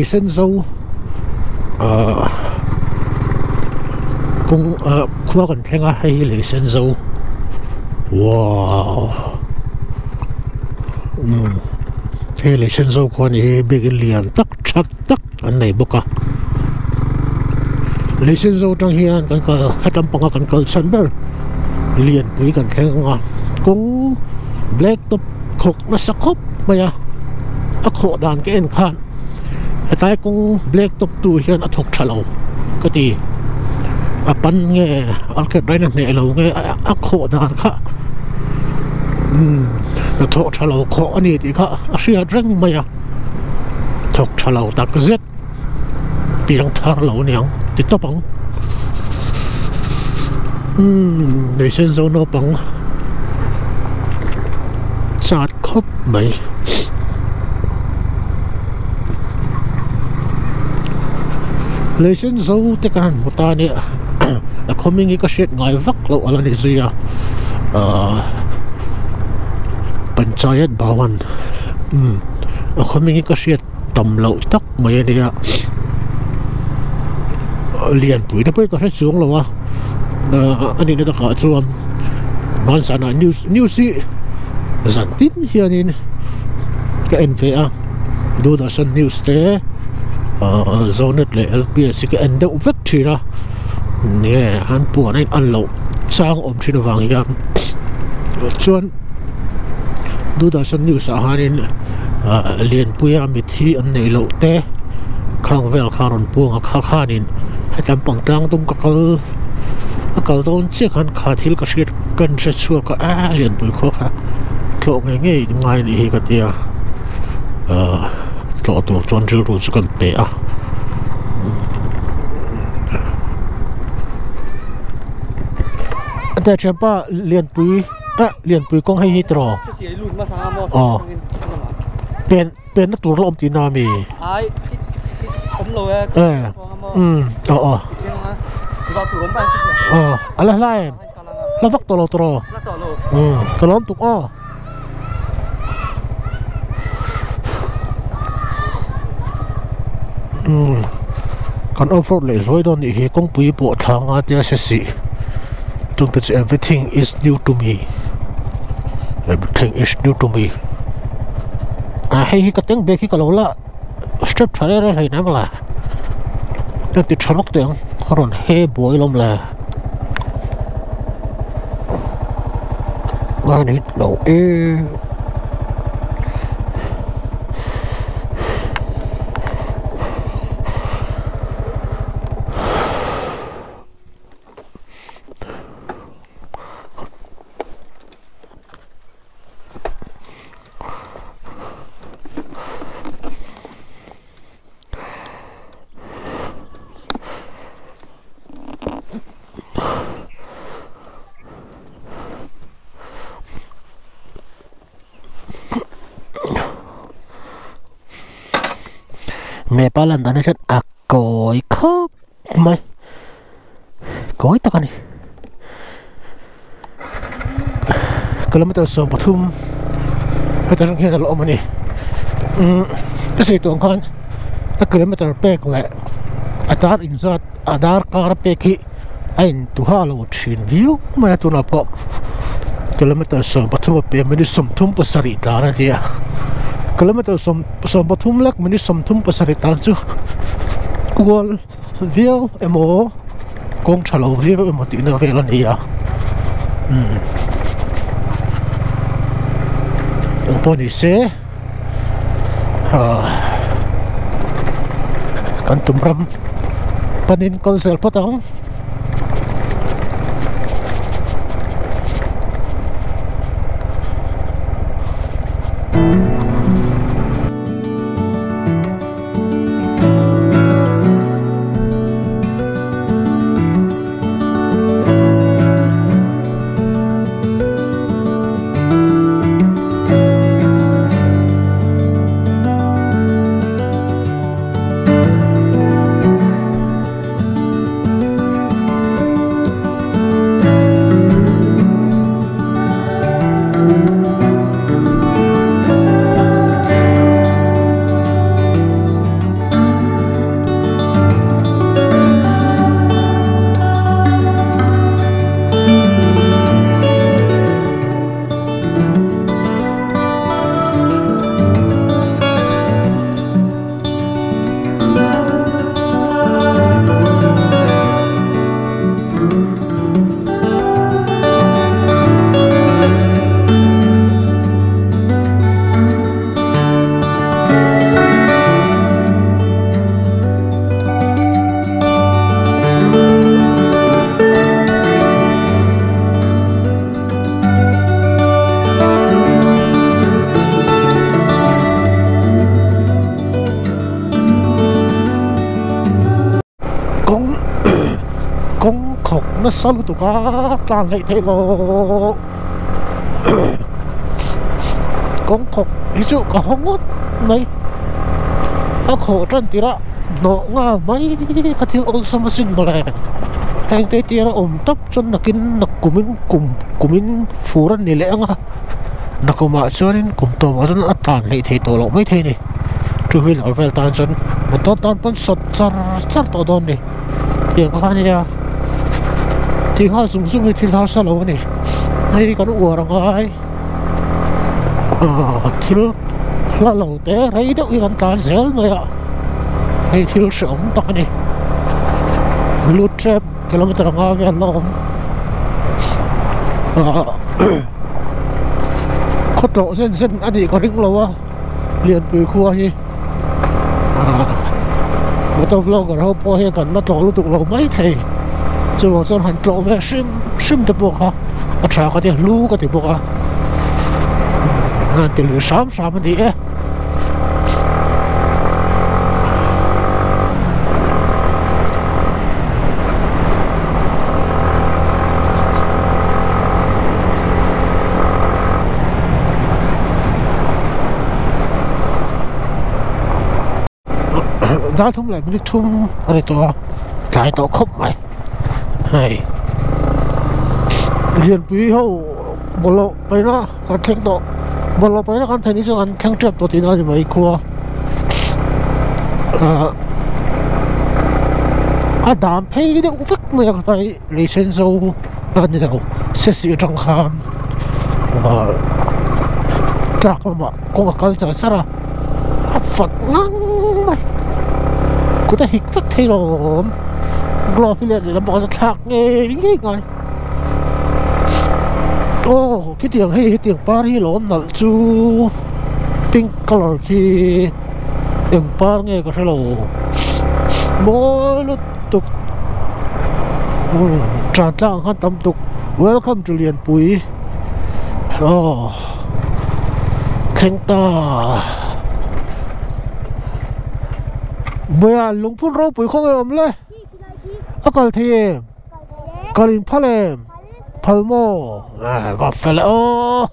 Jason sen uh, ờ cũng ờ khoa còn thêm hay lấy sen dâu wow. Um, thế lấy sen dâu con này begin liền tắc chặt tắc anh này bốc à lấy sen dâu trong hiền cái cái hai trăm bằng cái cái sân bờ liền với cái thêm cũng black top khóc nó sắc khóc mà ya a đàn dan ke en khan hetai cũng black top tu hian a thok thalo ka ti a à, pan nge al ke dai nghe, ne lo nge a kho dan kha um a thok thalo kho ani ti kha a à, à, ria reng ma ya thok thalo tak zet pirang thar lo niang ti to pang um để sen dấu nó pang chát khóc mày lấy xin dấu tất cả một ta nè là không mình nghĩ có chuyện ngài vắc lộ là gì à? Ờ panchayat bawan um là không mình nghĩ có chuyện tầm lộ tóc mấy nè ờ, liền bụi nó mới có hết xuống rồi à? Ờ, anh ấy nó có chuan non sana news news giản tin hiện nên cái hianin ka NVA à? do da san news Ờ, ờ, te zonet đậu LPS thì en deuh vek thina nge ăn puan sang an lo chang om thina wang yan chuan do da san news a hanin ờ, lian puya bị thi an này lẩu té. Khang vel kharon khang kha khanin hetam pang tang tum ka kal akal don che khan kha thil ka shit kan se chu ka cái lian pui kho kha tlo nge nge ngai ni đi cái tia. Ờ tawh tur chuan rilru chu kan pe a ta chen pa lian pui ta lian pui kong hei hi tro ờ. Pen pen na tur lom ti na mi ai om lo e ừ ờ ờ. Ờ ala lai la vak tolo tro la tolo ừ kalom tuk ờ. um kan offer le zoi don hi kong pui po thanga tia se si chung te everything is new to me. Everything is new to me. À hay hi ka tiếng bé khi ka lo la step thare ra hay nam la nó ti chanok tiếng ron he boy lom la Manit no eh con này kilometer so pathum cái ta hiện là lỗ mà nè ừ cái gì tuồng con ta kilometer pe cũng lại adar inzat, adar car pe ki ain tu ha lo chin view mà tu na po kilometer so pathum pe mình sum thum pasari ta na dia kilometer som som pathum lak mini som thum pasari tan chu. Kual vial emo kong chalo vial emo ti na vel ani ya. Um poni se. Kan tumram panin kol sel sao tụ cá tan lại thế lo cũng khổ. Ví dụ có không ngốt mấy nó khổ trần tí ra nó ngà mấy cái thiếu ông sao mà sinh mà lại anh thấy tí ra ôm tóc chân là kinh là của mình cùng của mình phù ra này lẽ ngà. Nó cũng mà cho nên cũng tổ mà chân à, tan lại thế tổ lộ mấy thế này. Trừ khi là về tàn chân một tốt tàn vẫn sọt char char to đòn này. Tiền có này à? Thì họ dùng dùng thì họ sao lâu này? Này có đủ rồi ai ờ thì là lâu té đấy đâu yên tan dễ người ạ. Hay thì sự ống tóc này. Lút chép km ngã về lâu à khó trộn dân dân anh ấy có đứng lâu á liền từ khu gì ờ, mà tôi vlog ở hôm qua hiện còn nó trộn lúc tục lâu mấy thầy thì chứ mà dân hành trộn về sim sim tập buộc ha ở trà có tiền lu có tiền buộc à ngàn tiền lửa sám sám đi ấy giao thông lại mới thung ở đây to trái to khóc mày hai liên quý hậu, bộ lộ bây nó con thanh độ bộ lộ bây nó con thấy như con thanh trượt tổ tí nó thì mấy cua ờ. à đám phê cái đó cũng phát này là phải lấy sen dâu à đâu sẽ sửa trong khám à chắc là mà cũng có con chẳng sao à phật năng này cũng ta hít phát thế rồi. กทีหรอมกลัวพี่เลี้ยนแล้วบอกจะถักเงี้ยไงโอ้คิดเตียงให้เตียงป้าที่หลอมหนักจูปิ้งกลอคีเตียงป้าเงี้ยก็ใช่หรอโม่ลุตุกจานจ้างขันตำตุก Welcome จุเรียนปุ๋ยโอ้แข่งตา 뭐 akol thi kolin phalem phalmo va à, phale o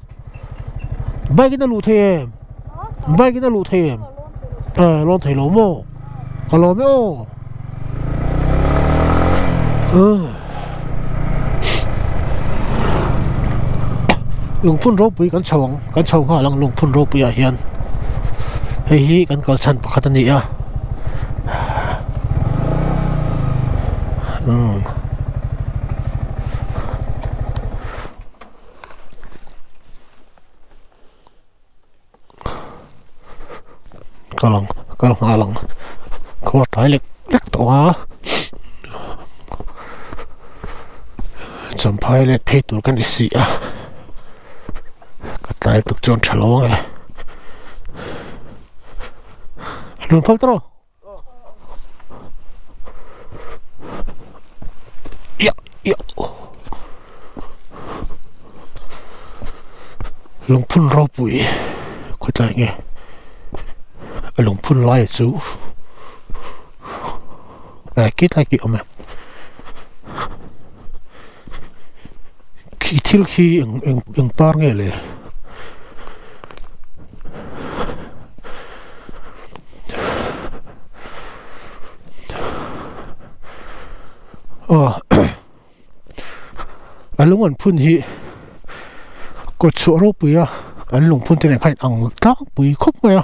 bay cái nó lù thêm bay cái nó lù thêm ờ à, luôn thấy lỗ mô có lỗ mô ô, ừ. lùng phun rốt bụi cắn chồng cắn chồng họ lăng lùng phun rốt bụi ở dạ hiền hay hi cắn có chân bắt thân nhỉ à. Ừ. có lần có lần hai lần có trái lực lực tổ hả chẳng phải là thay tụi cái xì à? Cái trái tụi chôn trả lông này. Luôn phát rồi ja, ja. lùng phun rau bụi có tay nghe lùng phun loài chú à kít tay kiểu mà khi thiếu khi ứng ứng ứng to nghe lệ ờ anh lúc anh phun hi. Có chỗ đâu bùi à? Anh lúc phun thế này phải ăn tác bùi khúc mày à?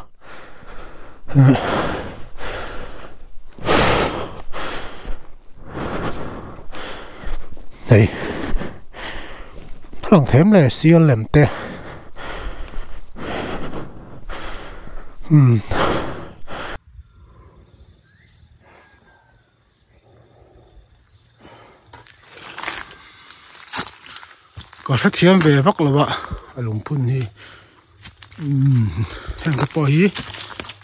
này. Lòng thêm là siêu lầm tê. Ừm. Có rất thiêm về vắc là vợ ở lùng phun thì hàng cái bò hí.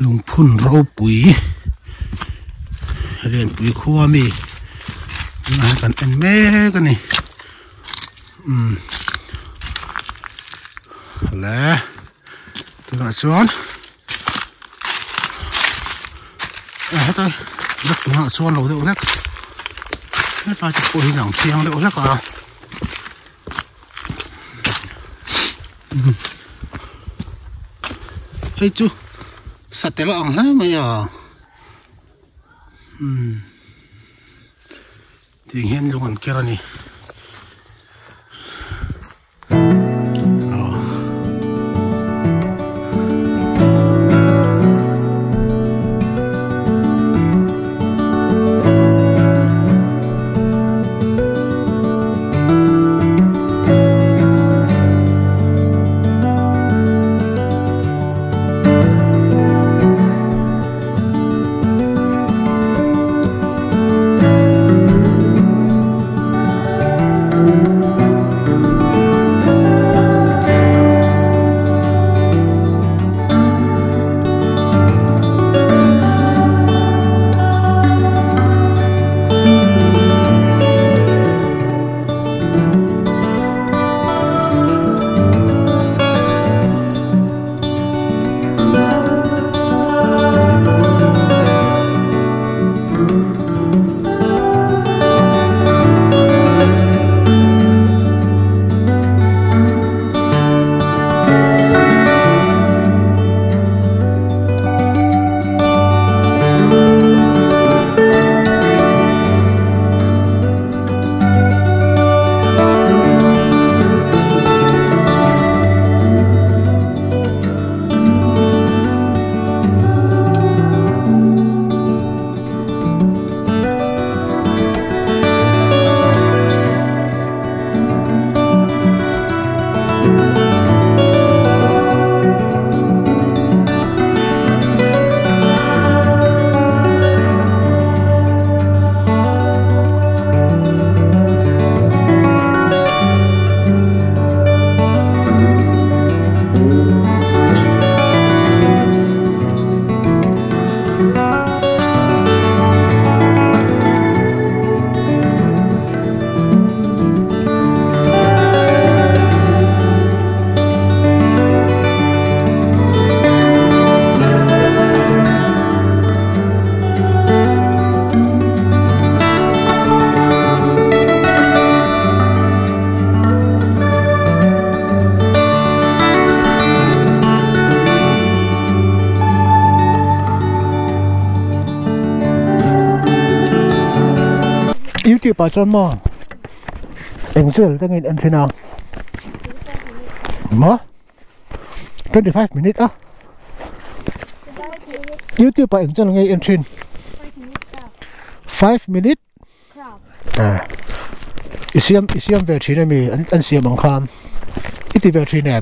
bò ý à lần đàn thì chiêng rồi sân chú à sẽ càng hít tầm đúng không tôi cho tiền lòng chiêng rồi nhỉ ừm hàng thì bơi thì lút tắc này hay gọi tập bơi ôm chân này bất cái nhận kia rồi sẽ làm chiang rồi lùng phun rau bụi liền bụi khua mi. Mà cần ăn mé cái này. Um lẽ tôi nói xuống. À hết rồi. Rất đúng là xuống lầu được hết hết ta chụp hình ảnh chiang được hết cả hey chú sạch tế lọng lắm bây giờ. Ừm. Thì hiện luôn kia bà này mò anh chon mo Angel anh thế nào? Mà 25 minutes ah YouTube cho nghe anh entry 5 minutes. À. Isiam isiam về trí này mi anh anh xem bằng kham ít về trí này.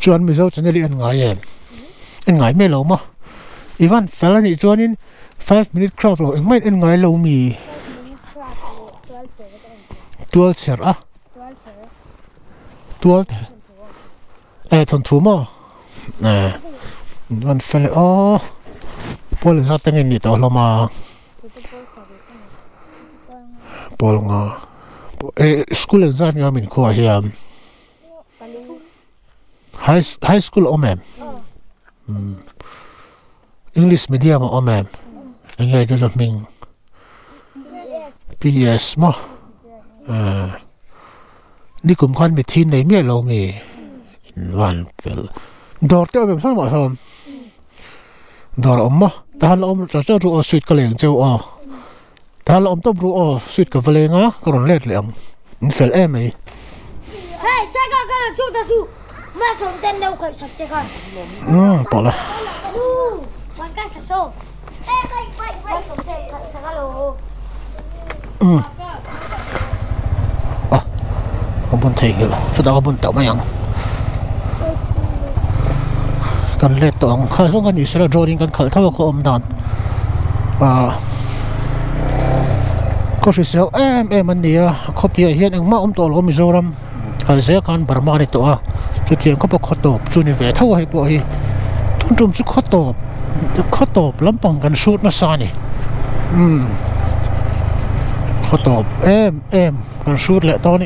Chuan mi dâu chân đi anh ngái em. Anh ngái mê lâu mà. Ivan fella ni chuan in. 5 minute craft lâu anh mấy anh ngái lâu mì. ตัวเสียอ่ะตัวเออทนทูมั้งเออมันเฟลอ๋อพอเลยสัตว์นี่ตัวเรามาพอลงอ่ะเออสกูลเลยสัตว์นี่มันควายอ่ะไฮไฮสคูลอเมมอังกฤษมีเดียมอเมมยังไงจะจะมิง PS มั้ง à đi cùng con bị thiên này miệng lâu mì hoàn fel đọt tiêu bị sao mà không đọt ông mà ta là ông cho cho ru liền châu à ta là ông tập ru ờ suýt cái valen á còn lết liền fel em ấy. Hey, saya kan kan cu ta su. Mas on ten đâu kai sat che kan. ừ bỏ là Lu, wan ka sa so. Eh, kai kai kai son ten ka sa ka lo. ừ à không buồn thấy rồi sao tao buồn tao mày ăn kan le tong kha zong kan isra drawing kan khal thawa ko om dan à có sự sel em em anh đi à, có tiền hiện anh mà om to lo mizoram kan tổ à. Barma tiền to a chu tổ chú này về thâu hay ve thaw hai po hi khát tum khát khoto khoto lampang kan shoot nó sa ni um tổ em em gần shoot lại to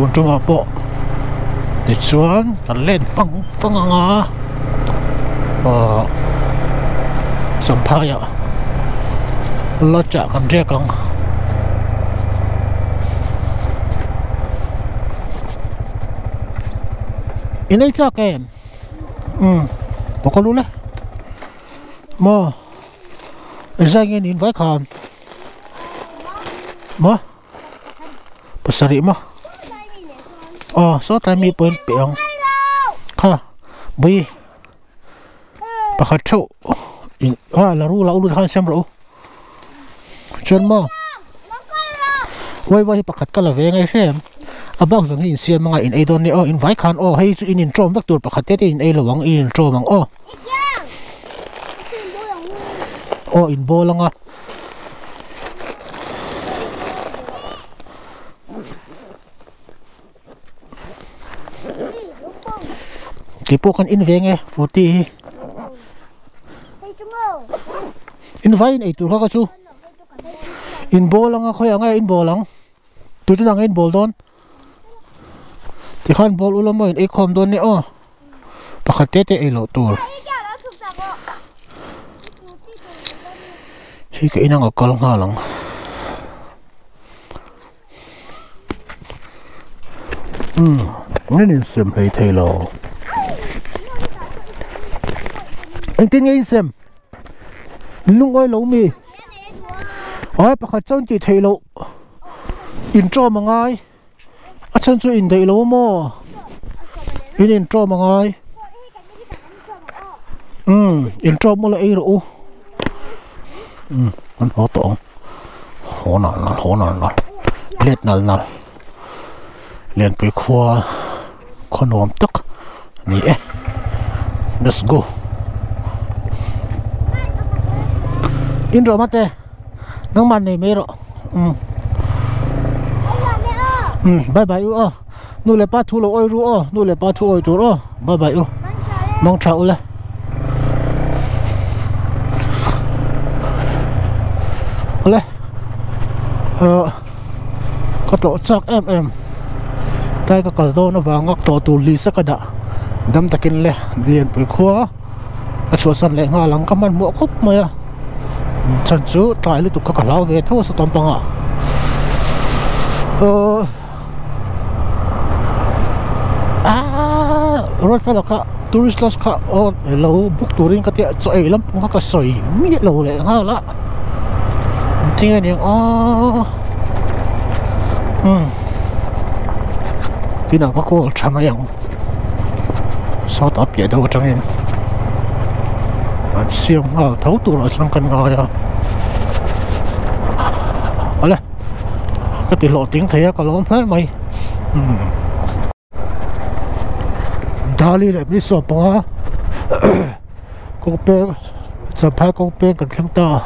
ni hi tun tum a po ti chuan phăng len phang ờ sầm ờ sampaya lo cha kan je kang in con cha kem um boko lu le mo zang in vai khan mo pasari mo ờ số tay mi bốn biển. Kha bui à, bà khát chậu à là ru là ru khan xem rồi chân mò quay quay bà khát cả là về ngay xem. À bác rằng in xem ngay in ai đó này in vài khăn, ô hay in in trôm, vắt tuột bà khát tết in ai là vắng in trôm vắng ô. Ô in bò lăng à. Cái bộ con in ve nge 40 in vai in ei tur ka in in bol à, khoi ngay, in bol ang tu tu dang in bol don ti khan bol ulam mo in khom don này o pakhat te te ei lo tur hi ka inang akal nga lang hmm nên in sem hei thei lo anh tin nghe xem. Sem lung oi lo mi oi pakhat chon ti thei lo in tro ma ngai a chan chu in dei lo mo in in tro ma ngai um in tro mo la ei ro anh an ho tong ho na na ho na na let nal nal len pui khwa khonom tak ni e let's go. In rồi mất nắng mặn này mấy rồi. Ừ. Ừ bye bye ư nu le pa thu lo oi ru o nu le pa thu oi tu ro bye bye ư. Mong chào le le ờ có tổ chắc em em. Tay cái cầu đó nó vào ngóc tổ tù lì sắc cái đã đâm takin lệ, liền bự khóa ở chỗ sân lệ ngà lăng cầm ăn mua cúp mà chân chú tại lúc tụi các lão về thâu sự tầm bằng à ờ. À rồi phải là cả tourist loss cả ờ lâu, book touring cái tiệm cho lắm, cũng có sợi miết lâu lệ ha là chính anh em ờ. Ừ. Khi nào có cô chăm ấy không sao tập vậy đâu trong em Ờ, anh siêu ngờ thấu tụ lại trong cần ngồi rồi ờ. ở đây cái tỷ lộ tiếng thế có lỗ hết mày. Đa đi để đi sổ bó công bê sập hai công bê cần chúng ta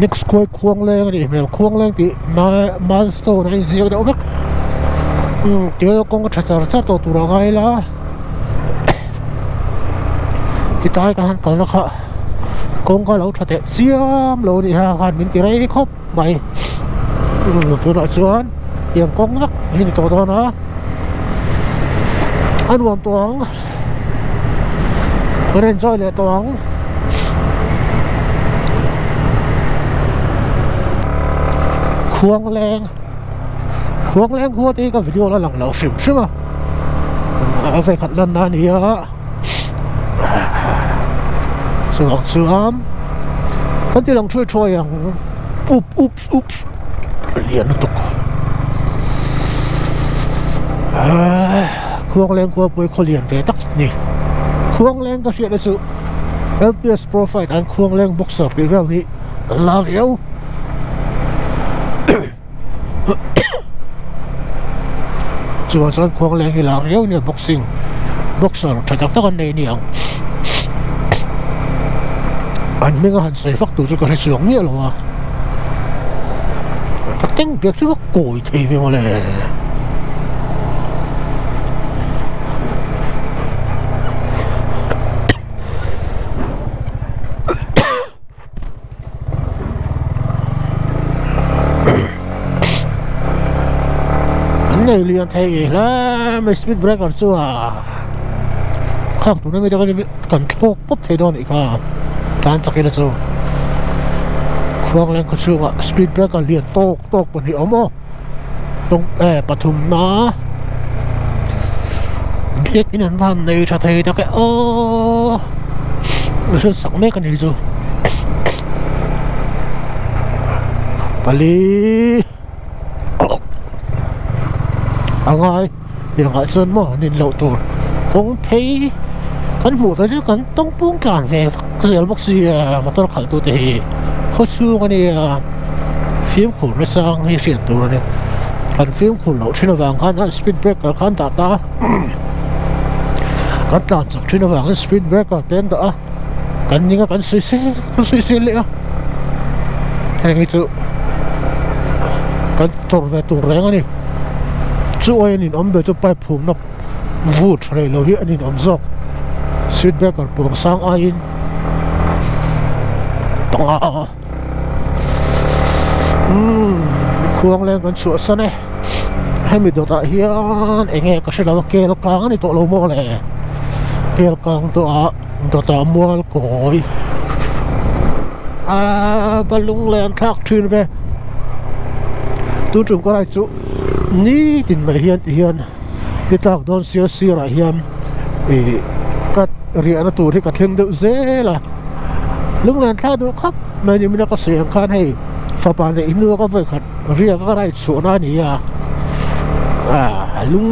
next quay khuông lên thì mèo khuông lên thì mà sổ này riêng đâu mất. Chứ con có chặt chặt tổ tụ ra ngay là cái tay cái hắn còn nó khó. Con có lâu thật xiêm lâu đi ha hắn mình cái này khóc mày tôi nói chuyện tiền con lắc nhìn tổ đó nó. Ăn uống toàn. Có nên chơi lại toàn. Khuang lên khuang lên khuang đi cái video nó lằng lẩu xỉm chứ à phải khẩn lần này nữa sướng sướng kan ti lang chui chui ang up up up lian nó tục. Khuang lên qua bôi khó liền về tắc nè khuang lên có chuyện là sự. LPS profile anh khuang lên boxer bị vào thì là liệu chuan chuan khuang lên là nè boxing. Boxer thật chắc tắc này nè anh mình hẳn sẽ phát tụ cho cái xuống nghĩa rồi cái tiếng việc chứ có cùi thì mà lẽ này liền thấy là mấy speed breaker chưa à? Không, tụi nó mới được cái cần thốt bốc thấy đó này tan chắc là sao khoang lên con sương ạ speed breaker liền tốt tốt bọn hiệu mô tung ê, bà thùng nó. Biết cái nền này cho thấy cái ô nó sẽ sẵn mấy cái rồi. Bà lý. À ngồi. Thì hỏi sơn nên lậu tồn không thấy con mù tới chứ con tông buông cản về cái gì bác sĩ mà tôi khởi tôi thì khó xưa cái này phim khổ nó sang hay chuyện tôi này còn phim khổ lộ trên vàng cắn speed breaker cắn tạ ta cắn tạ chặt trên vàng speed breaker tên đó cần những cái cần xí xí cắn xí xí liệu hay cái chỗ cần tổ về tổ rèn này chú ai nhìn ông về cho bài phum nó vụt rồi lâu hiện nhìn ông dọc speed breaker buông sang ai in tông khuang lên con sủa sân này? Hay mình được tại hiện anh nghe có sẽ là kê nó càng này tổ lâu mò này kê nó càng tổ à tổ ta mua cối à balung lên thác thuyền về. Tôi chúng có lại chú ní tình mày hian ti thì ti tak don sir sir a thì cắt kat nó tù thì cắt thêm thleng dễ là lúc lan thla tôi khóc, nơi ni mình có se ang hay. Hei này nữa có inu ka riêng có này số nó này à. À ya à lúc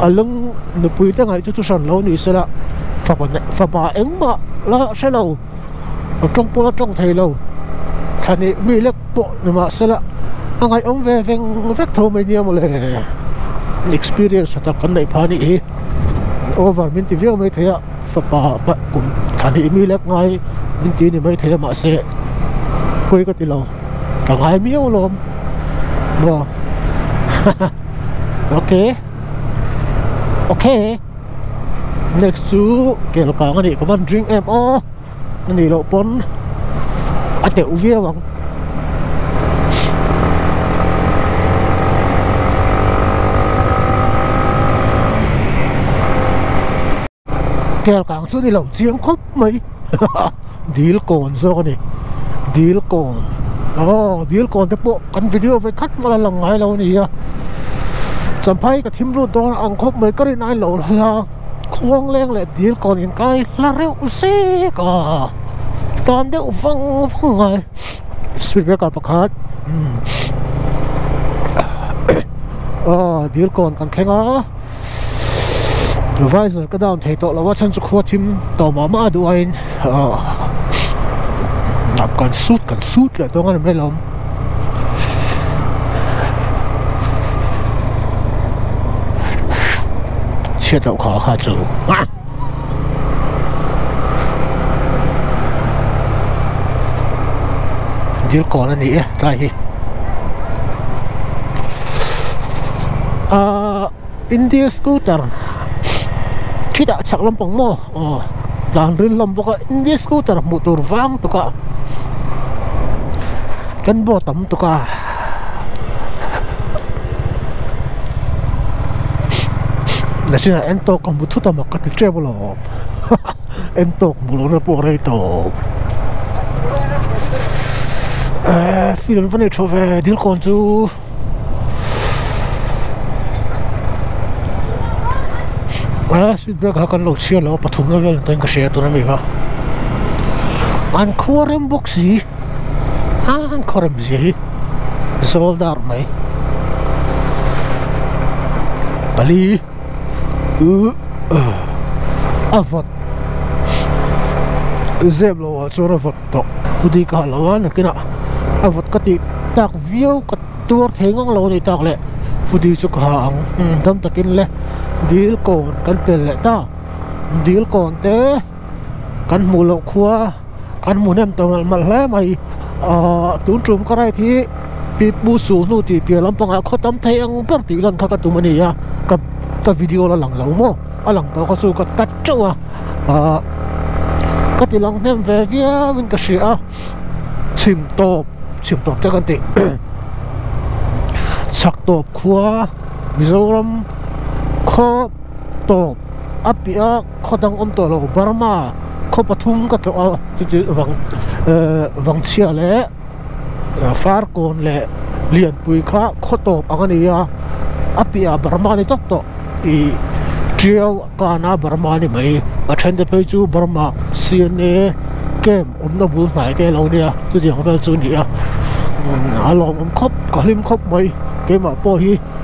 à lung nu pui ta ngai chu chu san lo ni sela này pa ne fa pa eng ma la se lo trong bộ la trong thei lo thani mi lek mà ni là. Sela ngày ông về về vết thô mấy nhiều mà le experience ta cần này phá này over min ti veo mai thea fa pa pa cũng thani này lek ngai ngay ti ni thì thea ma mà xe quay cái tí lò cả hai miếu luôn. Bò ok. Ok. Next to ke là ka này có văn drink em. O ni lo bốn. Ate tiểu viên wang kèo càng xuống đi lẩu chiếng khúc mấy. deal còn con này. Deal còn đó, deal còn thế bộ căn video với khách mà là lần ngay lâu này à. chẳng phải cái thím luôn đó ăn khóc mấy cái này lẩu là khoang lên lại deal còn những cái là rượu xe cả. Toàn đều văng văng ngay suy ra cả bậc hát ờ ừ. à, deal còn cần khen á. Advisor ka down thei to lawa chan chu khuwa thim to ma ma du ain nap kan suit kan suit le dong an melom chia đậu khó khá chủ Dil còn anh nhỉ tại à India scooter. Kita cak lempeng mo. Oh dan rin lempeng ka hindi scooter motor van to ka kan bottom to ka na sina entok ka mutu ta makati travel om entok mulo na po rito eh film fa ne chove dil kon tu à xin biết các con lột xe lo bắt thùng nó về tên cái xe tôi nó bị vào. Anh khua em bốc gì? À, anh khua em gì? Sold out mày. Bali ừ, ừ à vật dẹp lo cho nó vật to đi cả lo ดีลโกนกันเป็นแหละต้าดีลโกนเต้กันหมูหลาครัวกันหมูเนี่ยตัวมันแล้วไม่จุนจุมก็ได้ที่ปีบูสูนู่ตีเปียลำปางเขาตั้มเทียงเปิดตีลันเขากระตุ้มันนี่ยกับกับวิดีโอละหลังเหล่าโม่อะหลังตัวเขาสู้กับกัดเจ้าอะก็ตีลังเนี่ยเวียวินกระเสียชิมตบชิมตบเจ้ากันติสักตบครัวมิโซรัม a ka ti lang nem ve via win ka shi a chim top chim top te kan ti chak top khua mizoram kho top apia khodang om to lo barma kho pathum ka to a ti wang wang chia le far kon le lian pui kha kho top angania apia barma ni tok to i trial kana barma ni mai a then de pe chu barma cna game om na bul phải cái lâu nia chu diang vel chu ni a a lom om khop ka lim khop mai ke ma po hi ờ khoang lên đồ đào hơn kể cả ngõ mong tới con develop zo zo ra mà sẽ được tiêu view cái tia được tiêu view à deal còn khá lâu mà deal còn khá lâu lâu à chọn tụi nó cần thêm mấy cái kể cả số này à hệ biết cái ní ờ hệ biết cái này hiền alarm về tổ xong con biết đăng ừ ờ cái chỗ cái alarm chia lâu mà sẽ cái không tổ any lâu hi hi ni lâu có sấy xuống khi ta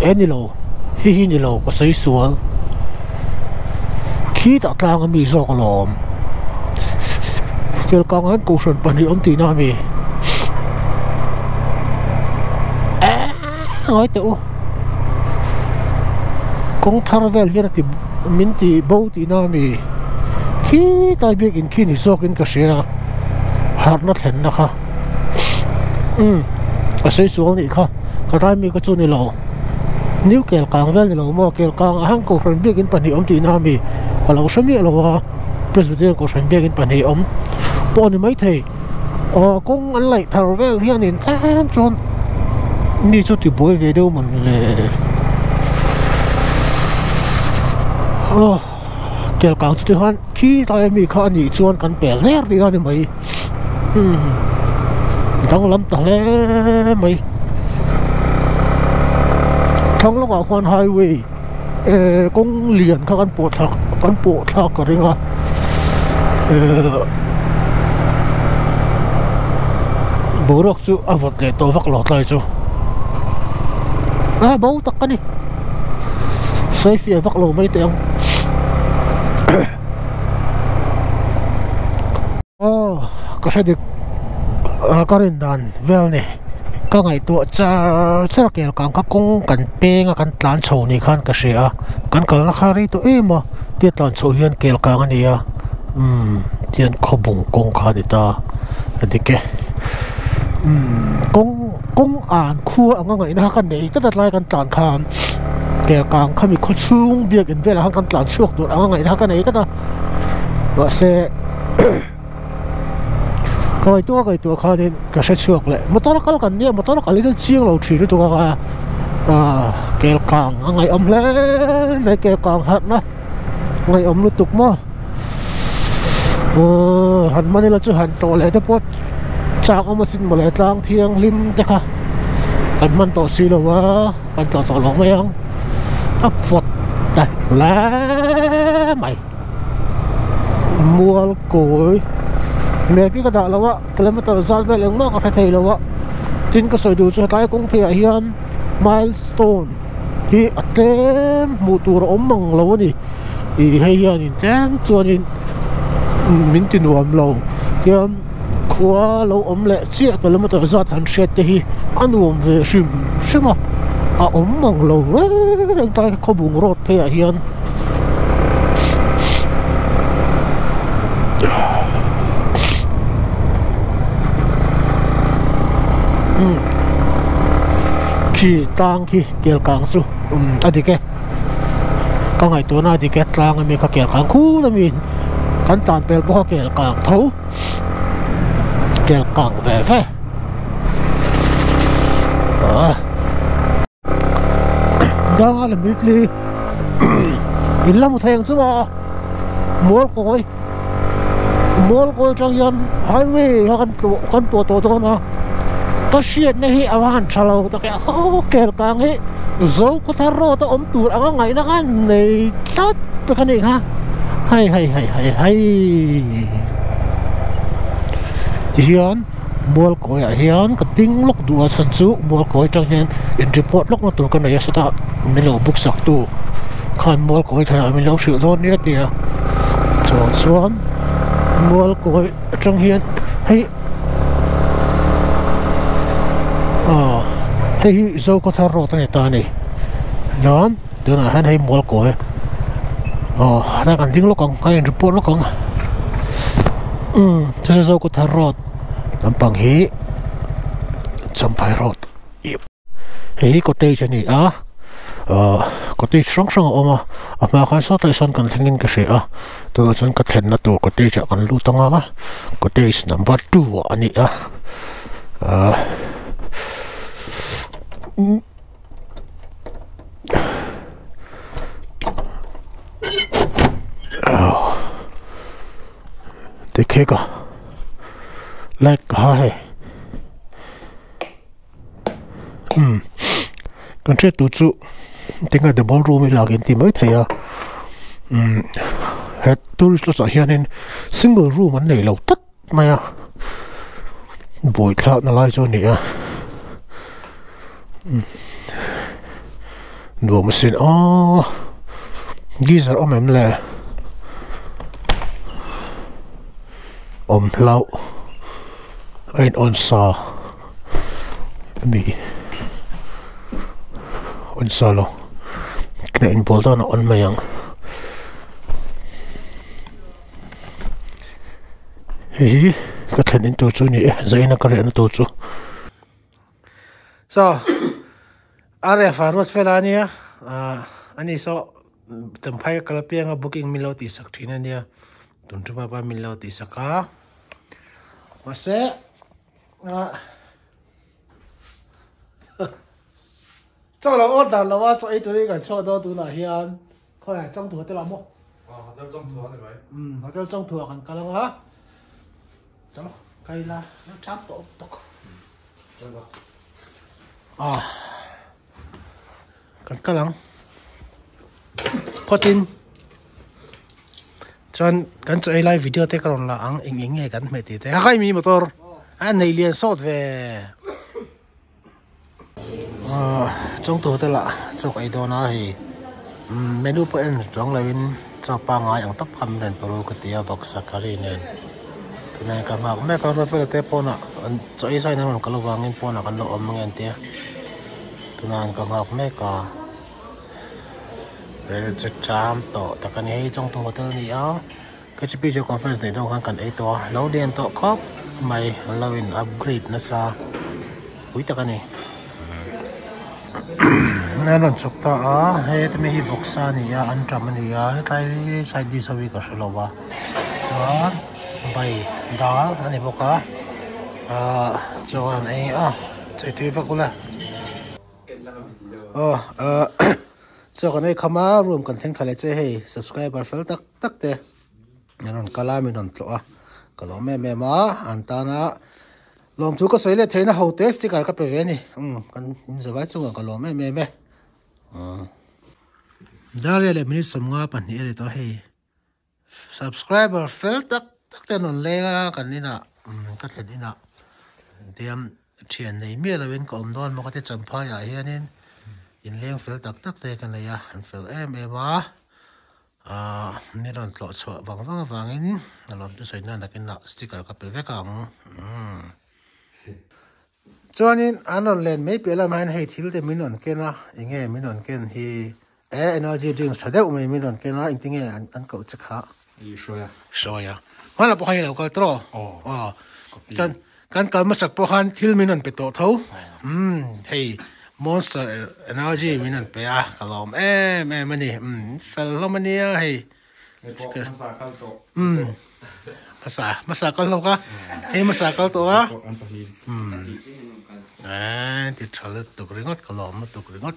tai mi ko chu ni lo new kel kang vel ni lo mo kel kang hang ko son bi in pani om ti na mi ka lo sami lo wa presbyterian ko biết biagin pan hei om po ni mai thei ờ cũng an lai thar vel hian in tan chon ni chu ti boi ve deuh man le ờ kel kang chu ti han khi tai mi kha ni chuan kan pel ler ri ani mai hm dang lam ta le mai thông lúc ở con highway ờ, cũng liền các con bộ thọ con bộ thọ của riêng con bố rốc chú à vật để tôi vắc lọt lại chú. À bố tắc cái này. Xây phía vắc lọt mấy tiếng. Ờ, có sẽ được à, có đến đàn vel này. ก็ไงตัวจะจะเกี่ยวกับกักงกันเปงกันตานโชนี่ขันก็เสียกันกันราคารีตัวเอ็มาเตี้ยตานโชยันเกี่ยวกับอันนี้อะอืมเตียนขบุงกงขาดิตาอันนี้กอืมกงกงอ่านคู่อะก็ไงนะกันไหนก็จะไล่กันตานขานเก่กลางเขามีคนชุ่งเบียกินเวลากันตานช่วกตัวอะก็ไงนะกันไหนก็จะว่าเซ coi tua khai nên cái sẽ chuộc lại một tao nó có cần nhiều một tao nó có lấy chiên lẩu chỉ được tua à à kêu càng ngày ông lên này kêu càng hận đó ngày ông liên tục mà ờ hẳn mà nên là chưa hẳn tổ lại đó bớt trang ông mà xin một lại trang thiêng lim chắc à hẳn mình tổ xì đâu á hẳn tổ tổ lòng mấy ông ấp phật đây lá mày mua cối mẹ biết cái đó là vợ. Kilometer zat về lượng mà có thể thấy là vợ. Tin cái sợi đủ cho tay cũng phải hiện milestone. Thì ở tem một tour ống bằng lâu đi. Thì hay hiện tem cho nên mình tin vào lâu. Thì um, qua lâu ống lệ chia kilometer zat hắn sẽ thì anh uống về sim sim à, à ống bằng lâu đấy. Tay có bùng rót thế à hiện khi tang khi kiểu kang su. Um adike. Ka ngai to na adike tlang mi ka kel kang khu na min kan tan pel bo kiểu kang tho kel kang về về à đang là mít li in một thèn chứ mà. Mua coi mua coi trong dân. Highway có chuyện này hi awan chalo to cái ô kel kang hi zo ko ta ro ta om tur anh ngay na kan nei tat pe kan ha. Hay hay hay hay hay, ti hian bol mua a hian ka ting lok du a ah san chu bol koi hiện hian in report lok na tur kan nei ah, sa ta mi lo buk sak tu. Khan bol koi tha ah, mi lo shil don ni tia chuan chuan bol koi tang hian hei à hei zo ko thar ro này ta ni yan tu na han hei mol ko e ờ ra kan ding lo kong kai report lo kong um tu zo ko thar ro tam pang hi cham pai ro yep. Hei ko te chani a ờ có thể sống sống ôm à à mà ờ, khán số tại sao cần thengin cái gì à tôi chân cái thèn là tôi có thể cho cần lưu tăng à có thể number two anh ấy à देखेगा लाइक कहाँ है हम्म कंट्री तू चु tinga the ballroom i lagin ti mai thaya um he tourist lo sa hianin single room an nei lo tak mai a boi thla na lai chu ni a nuo ma sin a geyser om em le om lau anh on sa mi on sa lo cái in bol da na on mayang hi ka thlen in tu chu ni zaina ka re na tu chu So, are farwat felania, ani so tempai kalapia nga booking milo ti sak thina nia. Tun tu pa milo ti saka. Mase nga cho lo order lo wa cho ai tu ri ga cho do tu na hian. Khoi trong thủ hotel mo. Ờ, hotel trong thừa này vậy. Um, hotel trong thủ kan kala ha. Chalo, kai la, nó chap to tok. Chân đó. à cần cái lắm put in chọn cần cho live video te karon la ang ing ing nghe kan me ti te khai mi motor an nei lian sot ve à trong tu te la cho cái đó na hi menu pa en trong lawin cho pa ngai ang tap kham ren paru ka tia box sakari nen tunai ka ngak me ka ro fe te pona cho ai sai na ron ka lo wangin pona kan lo om ngen tia tunan ka ngak me ka rồi che tổ. to ta kan hei trong thùng hotel ni a cái chi pi conference này trong kan kan ấy to. Lo tổ khóc mày lâu in upgrade nó sa quý ta cả này. Nên ron chụp ta a he te me hi xa ni á. An trầm gì á. Hay tai sai di sawi ka shlo ba ấy bốc á à cho anh ấy á chạy tuyệt vời quá ờ ờ cho cái này khama room cần theng thale che hay subscriber fel tak tak te. Naron kala mi còn tlo a. Kalo me me ma antana. Lom thu lên soile theina hậu test thì ka pe ve ni. Um kan in zawai chu chung lo me me me. Mm. Ờ dale là minute som nga pan ni ere to hey subscriber fel tak tak te non cái này nè, na. Um ka nè, ina chuyện này, nei là la wen ko om don cái chân phải à, hiện nay in leng fel tak tak te kan leia an fel em em a. A ni ron tlo chho wang wang wangin alom tu soina nakin na sticker ka pe vekang hmm. chuanin an on len mei pela man hei thil te min on kena inge min on ken hi. E energy drinks thadeu mei min on kena intinge an an ko chakha i shoya shoya mala po hai lo ka tro. Oh. Kan kan kalma sak po han thil min on pe to tho oh. hmm hei monster energy min an pe a kalom em em ani um felomania hei um masa masa kal lo ka hei masa kal to a um eh ti thalet tukringot kalom tukringot